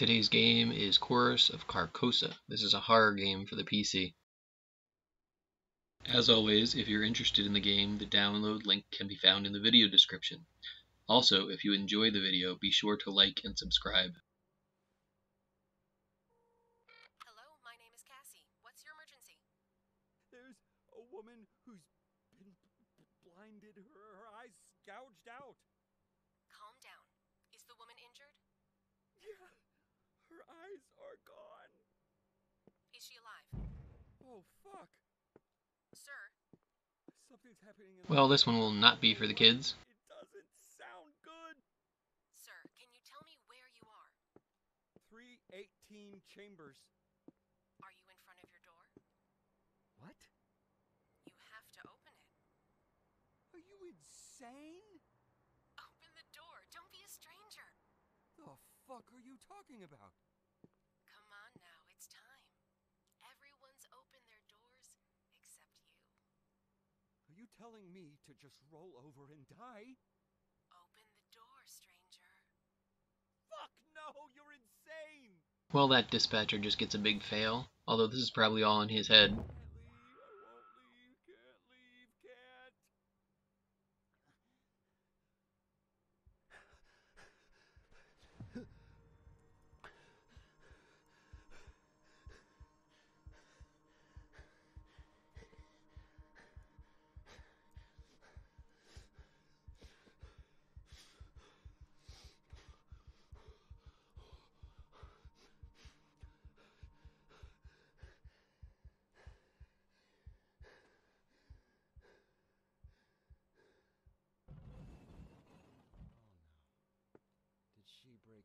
Today's game is Chorus of Carcosa. This is a horror game for the PC. As always, if you're interested in the game, the download link can be found in the video description. Also, if you enjoy the video, be sure to like and subscribe. Hello, my name is Cassie. What's your emergency? There's a woman who's been blinded, her, her eyes gouged out. Calm down. Is the woman injured? Yeah, her eyes are gone. Is she alive? Oh, fuck. Sir, Something's happening in Well, this one will not be for the kids. It doesn't sound good. sir, can you tell me where you are? 318 chambers. Are you in front of your door? What? You have to open it. Are you insane? Open the door. Don't be a stranger. The fuck are you talking about? Come on now, it's time. Everyone's opened their doors except you. Are you telling me to just roll over and die? Open the door, stranger. Fuck no, you're insane! Well, that dispatcher just gets a big fail, although this is probably all in his head.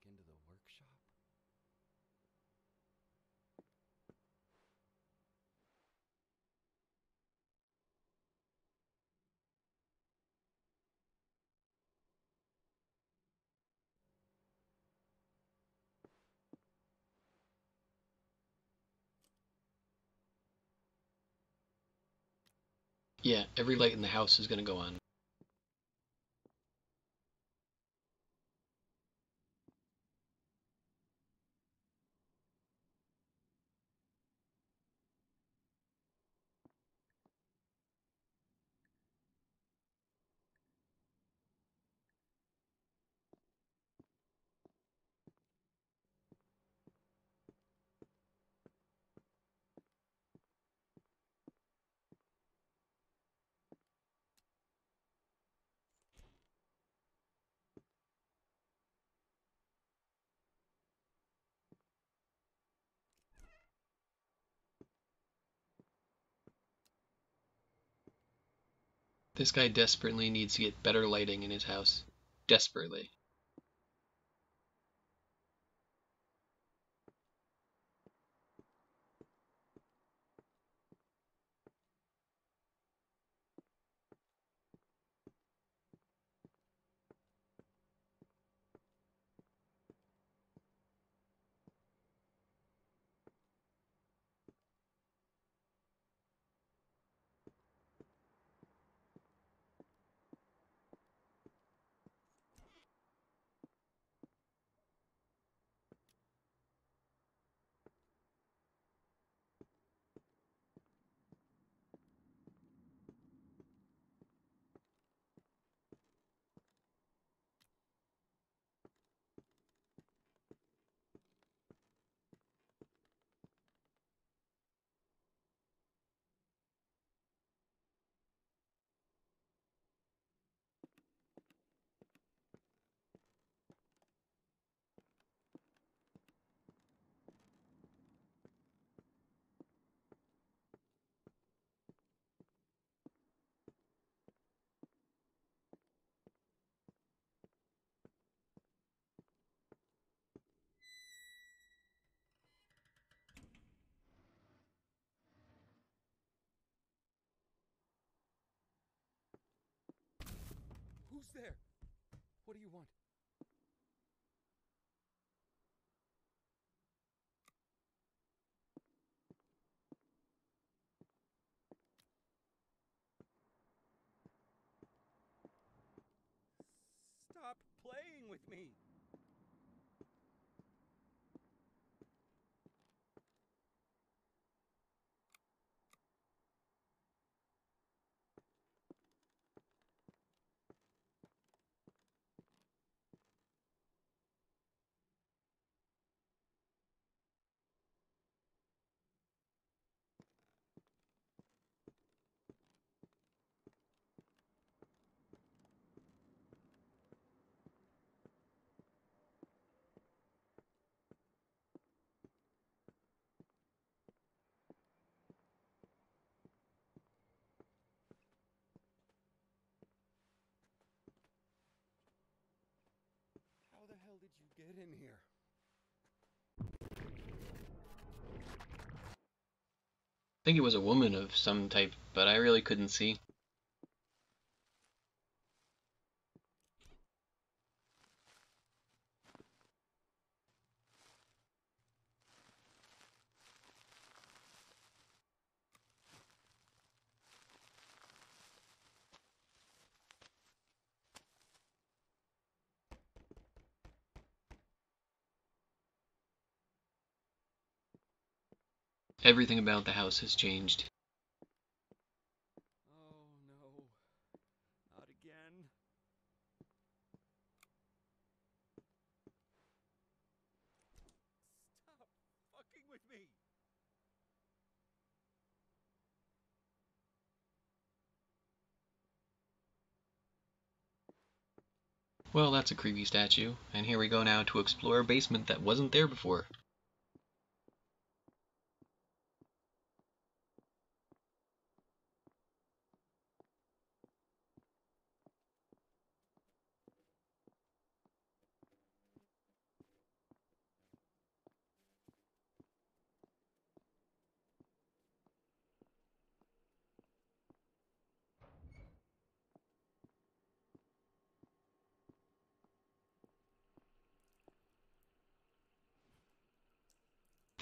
Into the workshop? Yeah, every light in the house is gonna go on. This guy desperately needs to get better lighting in his house. Desperately. Who's there? What do you want? Stop playing with me! Get in here? I think it was a woman of some type, but I really couldn't see. Everything about the house has changed. Oh no. Not again. Stop fucking with me. Well, that's a creepy statue, and here we go now to explore a basement that wasn't there before.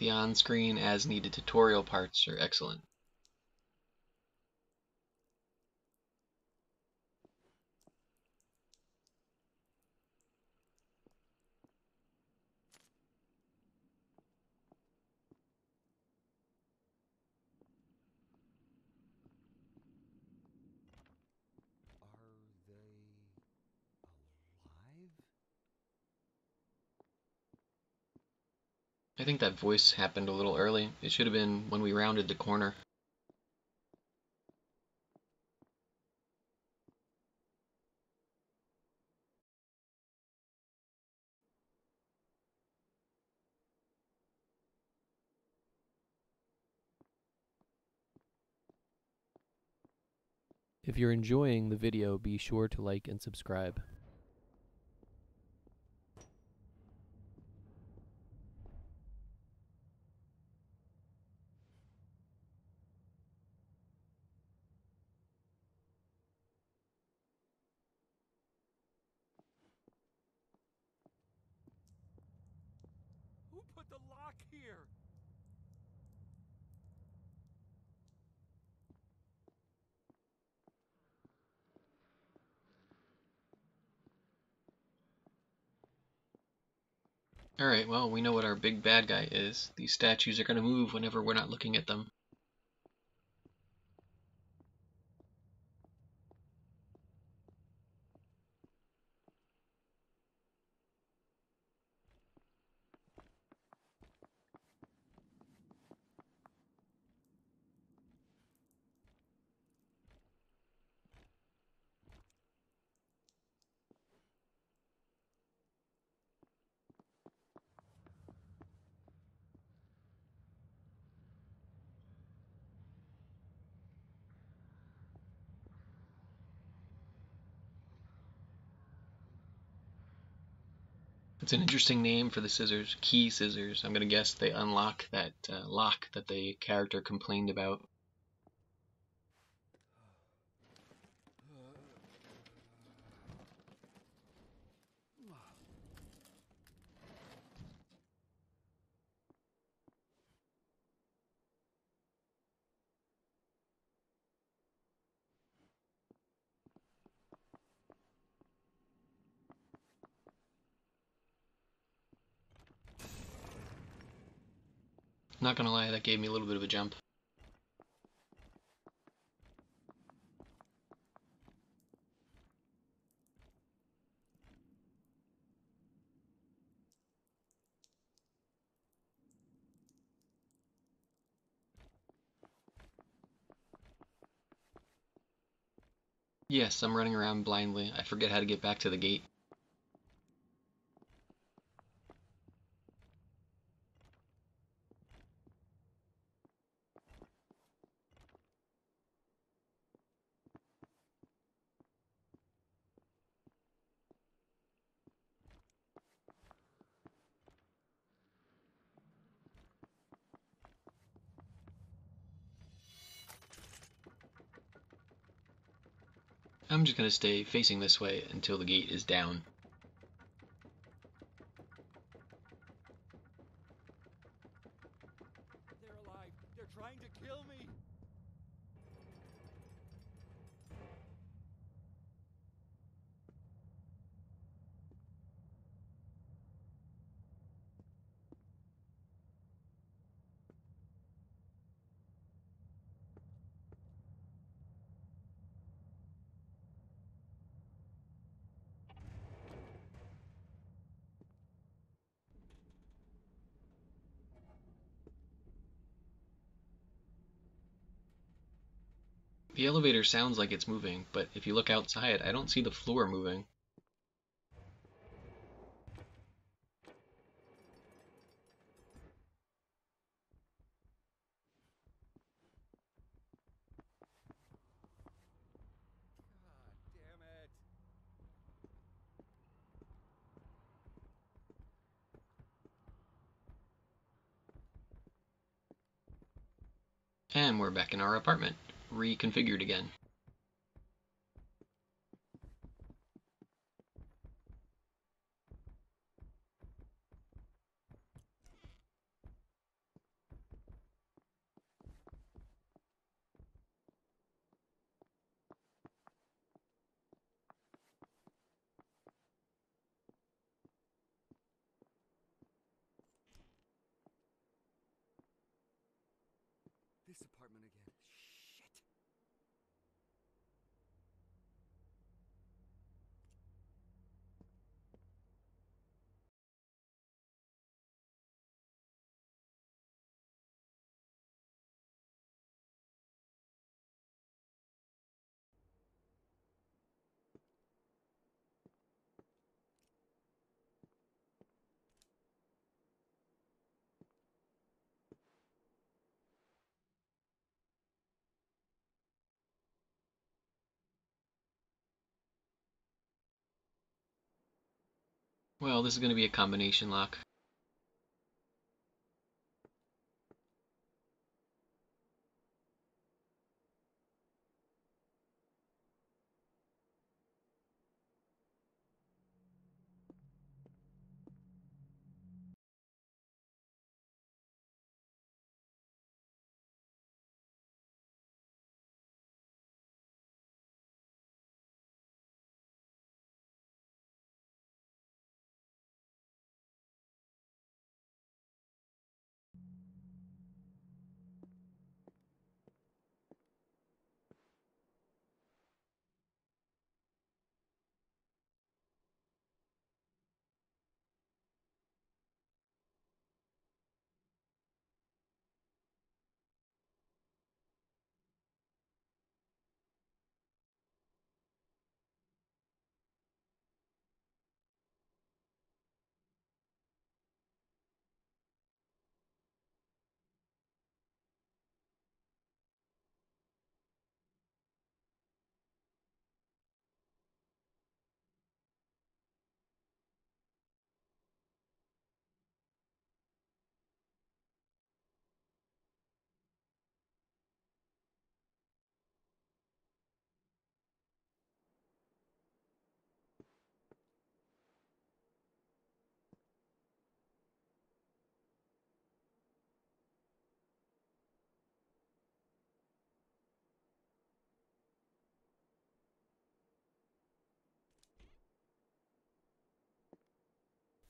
The on-screen as-needed tutorial parts are excellent. Are they alive? I think that voice happened a little early. It should have been when we rounded the corner. If you're enjoying the video, be sure to like and subscribe. Put the lock here? Alright, well, we know what our big bad guy is. These statues are going to move whenever we're not looking at them. It's an interesting name for the scissors. Key scissors. I'm going to guess they unlock that uh, lock that the character complained about. Not gonna lie, that gave me a little bit of a jump. Yes, I'm running around blindly. I forget how to get back to the gate. I'm just going to stay facing this way until the gate is down. They're alive. They're trying to kill me. The elevator sounds like it's moving, but if you look outside, I don't see the floor moving. And we're back in our apartment, reconfigured again. Well, this is going to be a combination lock.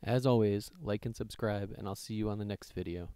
As always, like and subscribe, and I'll see you on the next video.